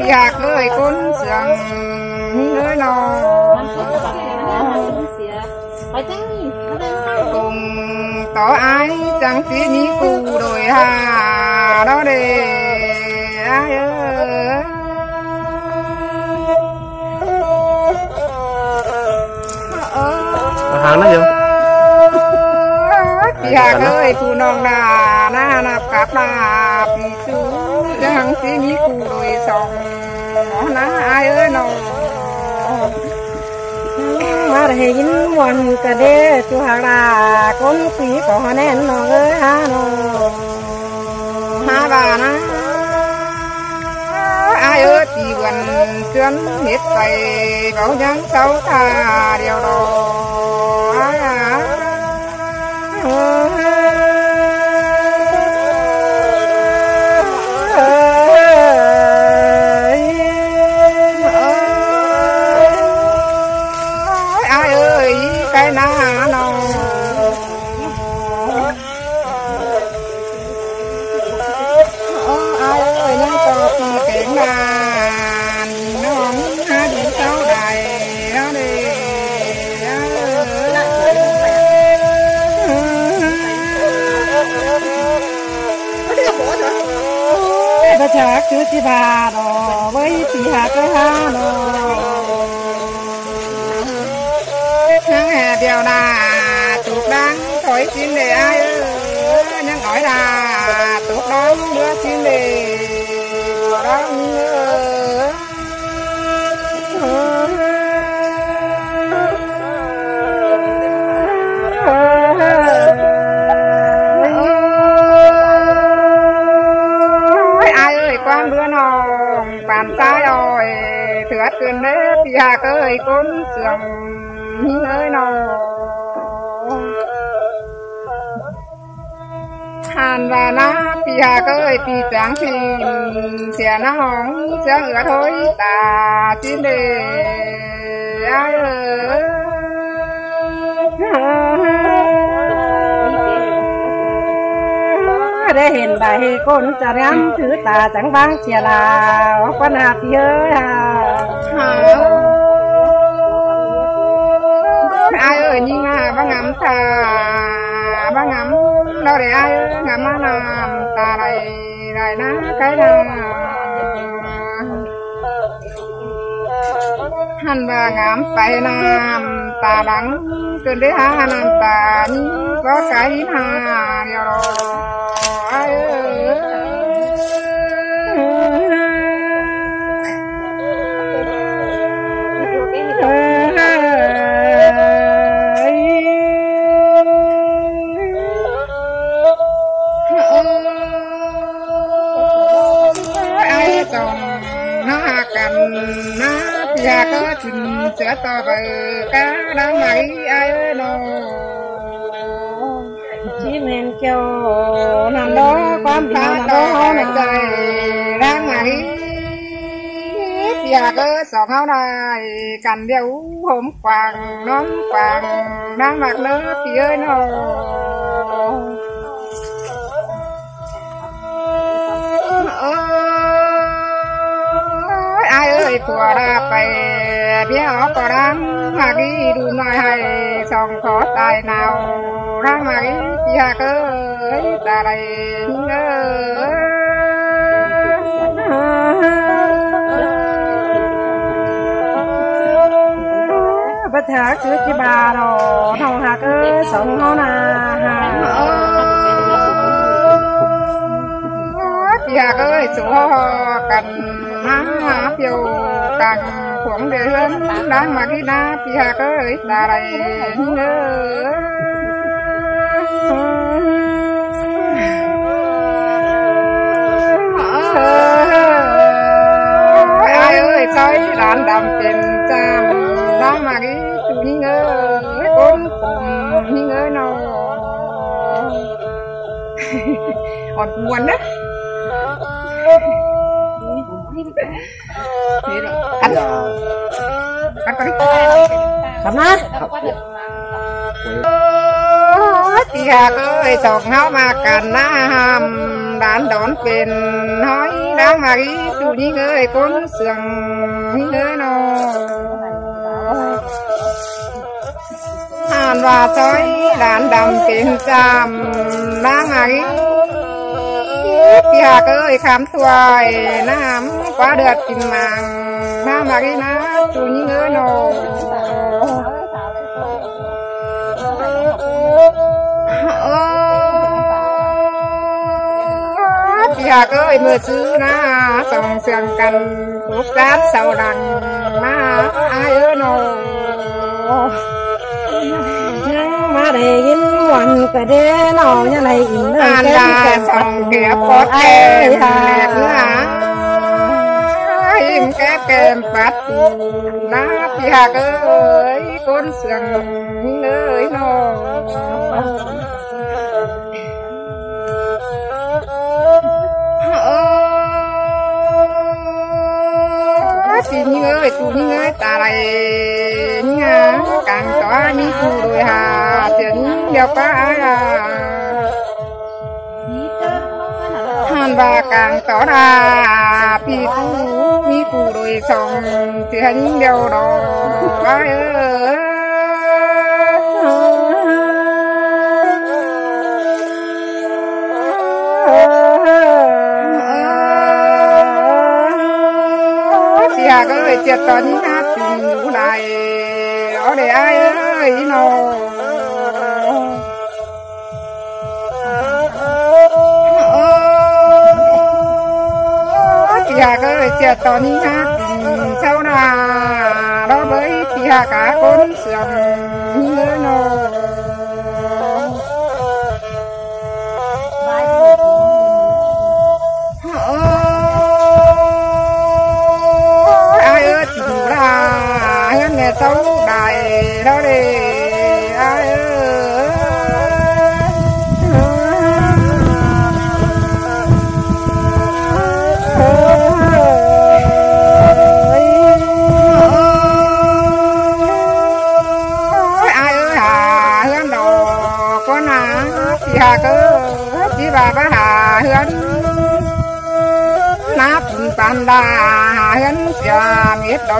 thì hạc ơi con sườn nơi nó cùng tỏ ai chẳng chỉ ní cụ đổi hà đó để ai ơi. Hàng nó gì thì hạc ơi cụ non là na nạp cáp là thì chú chẳng chỉ nhí cụ rồi xong nó ná ai ơi, nó ờ, mà để nhìn muôn cả đê, chú hà là con quý có nên nó ơi, ha, nó ha bà na ai ơi thì gần chuyến hết tay bảo nhắn sáu ta điều đó bà chắc chú chị bà đó với chị hà cái ha đó. tháng hè điều là chụp đang thổi chim để ai ơi. Nhưng hỏi là chụp đang đưa chim để đó ơi. Bữa nào bàn tay rồi thừa cơn đấy thì hà ơi con sườn ơi nào hàn và na, thì hà cơi thì trắng thì sẽ nó hóng, sẽ ngửa thôi, ta xin để ai ơi. Để hiện bài con chả rắm thứ ta chẳng vang chia là quan hạt ơi à ai ơi nhưng mà bác ngắm ta bác ngắm đâu để ai ơi ngắm mà làm ta này này ná cái nào hắn và ngắm phải làm ta đắng cơn đấy ha làm ta như có cái hà điều đó ai ơi chồng nó cầm nó nhà có chừng sữa to bờ cá đã mấy ai ơi men kêu nằm đó quan to đó nằm trời đang mấy nhà có sọt áo này cành đeo hôm quàng nón quàng đang mặc nữa thì ơi nó ai ơi của đã phải biết họ có đang mà đi đủ nói hay xong khó tài nào đang mà đi thì hạ cơ ta đây bất thả cứ chị bà đồ thằng hạ ơi sống ngon à. Thì hạ ơi số cần má phiêu, càng khoảng để lớn đang mà đi na thì hạ ấy ta đây ai ơi tới đàn đầm tiền cha đó mà cái nhí ngơ cái con cùng nhí ngơ nó còn buồn đó anh anh có đi cầm á thì hà ơi sọc háo mà cần nó hàm. Đàn đón bên nói đang mà ghi chủ như người con sườn như người nó hàn và sói, đàn đầm tiền chàm đang mà đi Pihak ơi, khám tuai nam quá được tìm màng. Nam mà ghi nó chủ như người nó Pihak ơi mưa chứ na sòng sườn cần phúc cát sầu đằng na ai ơi nó mà để in quần cái đế nó như này in an là sòng kẻ bọt kèm đẹp na im kép kèm bát na Pihak ơi con sườn ơi nó xin như ơi cụ như ơi, ta lại à càng tỏ mi cụ đôi hà tiền đeo cá à. Hàn và càng tỏ ra pi cụ mi cụ đôi sòng thì hành đeo đó. Ai ơi. Thì hà có người chết tấn hát tình này đó để ai ơi, nó. Thì hà có người chết tấn hát sau là đó với thì hà cả con sườn như nó. Là sống đài đó đi. Ai ơi. Ai ơi, hà hương đồ con à. Thì hà cứ chỉ bà bá hà hương nát tàn đà hà hương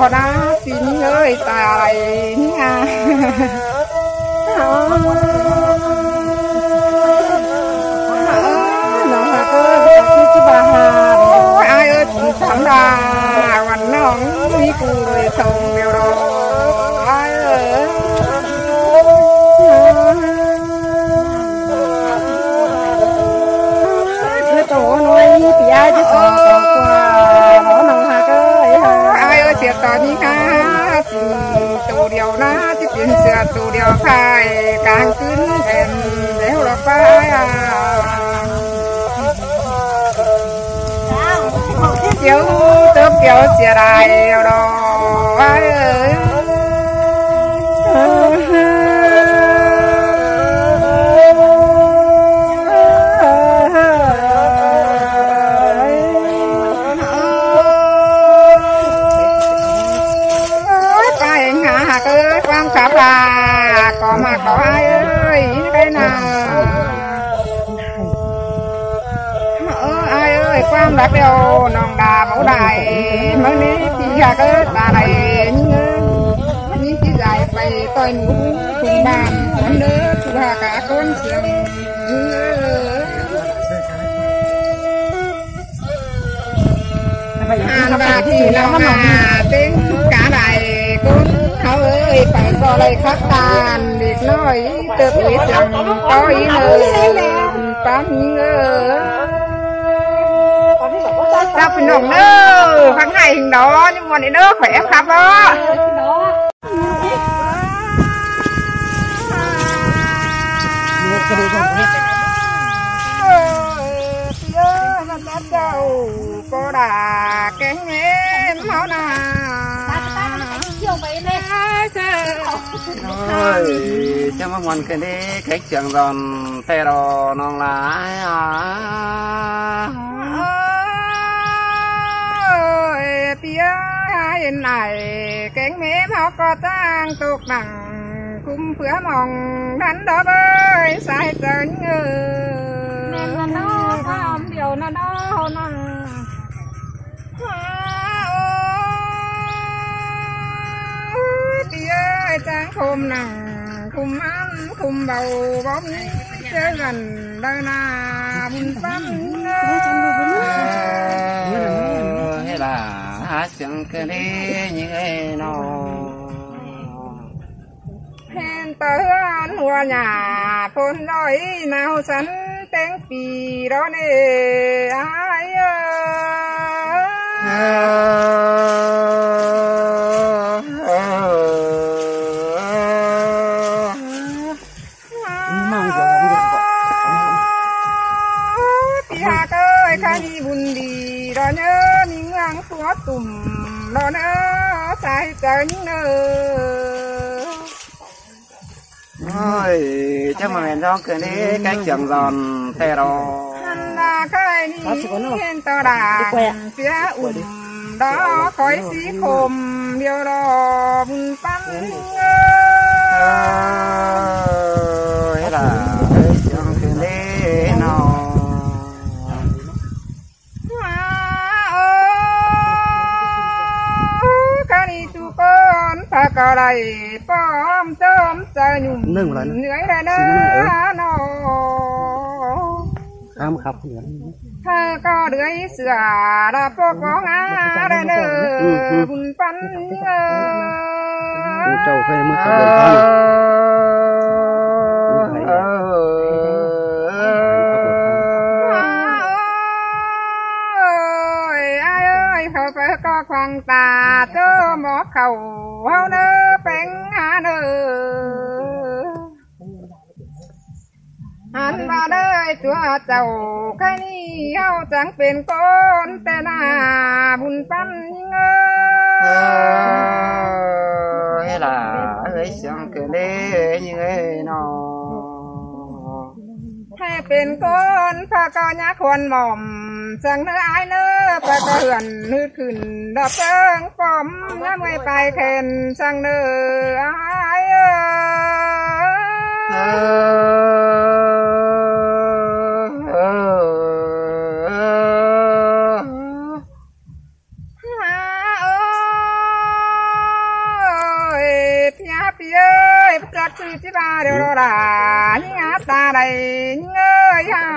biết đó tin xin ơi tài nha nó cơ, bà ai ơi thằng đà hoàn nong mi cụ rồi sông ตอนนี้ค่ะตัวเดียวนะที่เป็นเสือตัวเดียวไทยกลางคืนเห็นแล้วเราไปเดี๋ยวเติมเดี๋ยวเสียดายเราเอ้ bác đeo nòng đà mẫu đài mới ní thì ra cái đà này như chỉ dài bày tôi ngủ cùng bàn con đứa chú hà cả con xiềng Hàn và thì là mà tiếng cả đài con khâu ơi phải do lời khắc tàn việc nói tự biết rằng có ý lời bán ngơ ta ngày hình đó, nhưng mà để đỡ khỏe khắp đó em, máu nà ơi cái đi trường giòn non lá à? Hiện này cánh mé máu có tăng tục nặng cung phứa mong đánh đó bơi sai chân ơi em là nó không điều là nó nó đi ơi trang khum nằng khum ăn khum bầu bóng chơi gần đây là bùn tâm hay là hát chẳng cái đi như thế nó hẹn tới ăn hoa nhà phôn nói nào sẵn tiếng pì đó nè ai ơi khai đi buồn đi đó nhớ những ăn tua tùm đó nhớ nữa ôi chắc mà mình đó cái đi cái trường giòn tè Hắn là cái đi hiện tờ đà phía ủng đó khói xí khồm điều đó pan hay là ปากอะไรป้อมเติมใจหนุ่มเหนื่อยแล้วนะน้องข้ามครับเหนื่อยเธอก็เดือเสือระพกองอาเรเนอบุญปันเออเจ้าเคยมือกับเดินทางก็ควังตาเจ้าหมอเขา hao nơ bánh hà nơ hắn mà đời chúa chầu cái ni hao chẳng bên con tên à bùn pan nhưng ơi hay là ấy sáng cửa lê như ấy nào เป็นคนพระก็ยักควรหม่อมจังเนื้ออายเนื้อพระก็เหือนนืดขึ้นดอกเพิงปอมน้ำไว้ไปเข็นจังเนื้ออายเออเอ้ยพี่อาพี่เอ้ยจักชื่อที่บ้าเดี๋ยวเราด่านี่อาตาใด เงยฮะ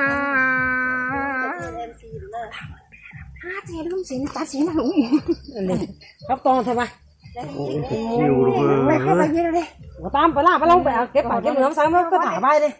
ครับตองใช่ไหม nhiều rồi ไปเข้าไปเยอะเลยตามไปล่าไปลงไปเอาเก็บไปเก็บเหลือมซ้ำแล้วก็ถ่ายไปเลย